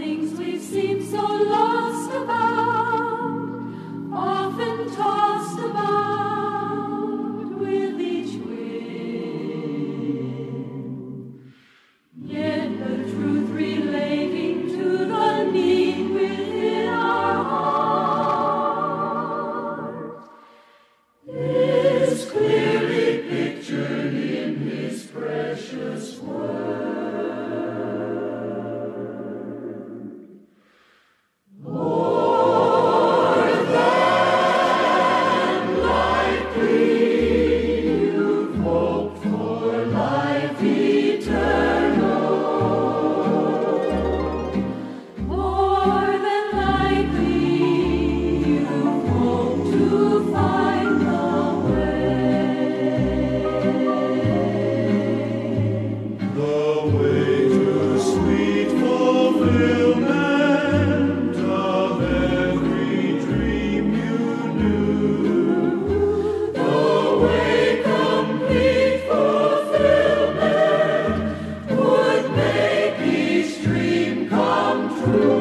things we've seen so come true.